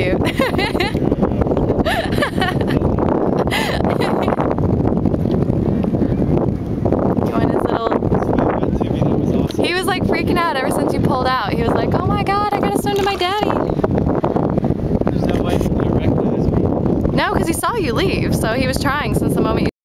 cute. he was like freaking out ever since you pulled out. He was like, oh my god, I gotta swim to my daddy. No, because he saw you leave, so he was trying since the moment you